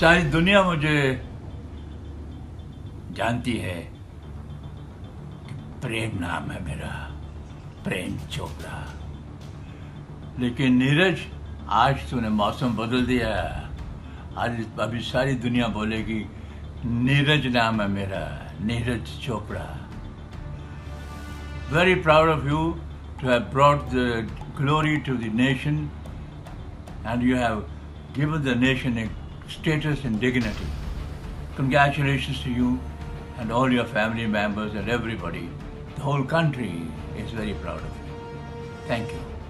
सारी दुनिया मुझे जानती है प्रेम नाम है मेरा, प्रेम चोपड़ा। लेकिन नीरज, आज तूने मौसम बदल दिया। आज अभी सारी दुनिया बोलेगी, नीरज नाम है मेरा, Neeraj Chopra. Very proud of you to have brought the glory to the nation and you have given the nation a status and dignity. Congratulations to you and all your family members and everybody. The whole country is very proud of you. Thank you.